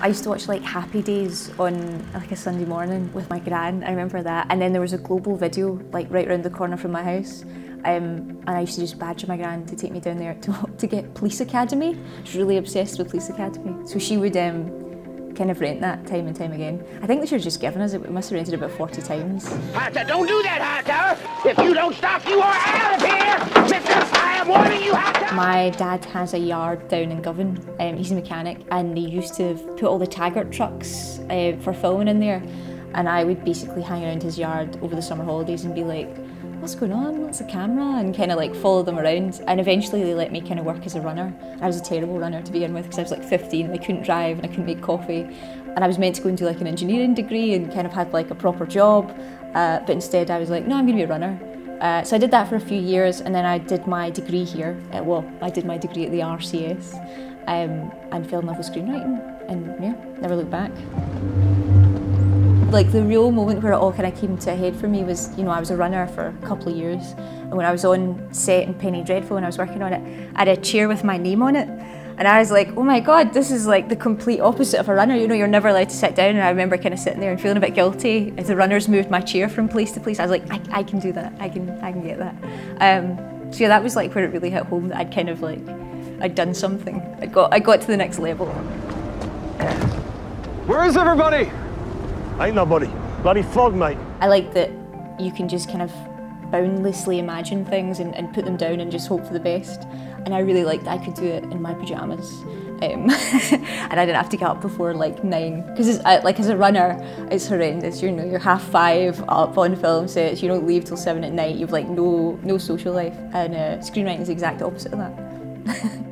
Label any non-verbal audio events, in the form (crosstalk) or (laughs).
I used to watch like Happy Days on like a Sunday morning with my gran. I remember that. And then there was a global video like right around the corner from my house. Um, and I used to just badger my gran to take me down there to, (laughs) to get Police Academy. She was really obsessed with Police Academy. So she would um, kind of rent that time and time again. I think they should have just given us it. We must have rented about 40 times. Don't do that, Hightower! If you don't stop, you are out of here! Mister, I am warning you, Hightower! My dad has a yard down in Govan. Um, he's a mechanic and they used to put all the Taggart trucks uh, for filming in there. And I would basically hang around his yard over the summer holidays and be like, what's going on? What's the camera? And kind of like follow them around. And eventually they let me kind of work as a runner. I was a terrible runner to begin with because I was like 15 and I couldn't drive and I couldn't make coffee. And I was meant to go and do like an engineering degree and kind of had like a proper job. Uh, but instead I was like, no, I'm going to be a runner. Uh, so I did that for a few years and then I did my degree here. Uh, well, I did my degree at the RCS um, and fell in love with screenwriting and yeah, never looked back. Like the real moment where it all kind of came to a head for me was, you know, I was a runner for a couple of years, and when I was on set in Penny Dreadful and I was working on it, I had a chair with my name on it, and I was like, oh my god, this is like the complete opposite of a runner. You know, you're never allowed to sit down, and I remember kind of sitting there and feeling a bit guilty as the runners moved my chair from place to place. I was like, I, I can do that. I can, I can get that. Um, so yeah, that was like where it really hit home that I'd kind of like, I'd done something. I got, I got to the next level. Where is everybody? Ain't nobody. Bloody fog, mate. I like that you can just kind of boundlessly imagine things and, and put them down and just hope for the best. And I really liked that I could do it in my pajamas. Um, (laughs) and I didn't have to get up before like nine because like as a runner it's horrendous you know you're half five up on film sets you don't leave till seven at night you've like no no social life and uh, screenwriting is the exact opposite of that (laughs)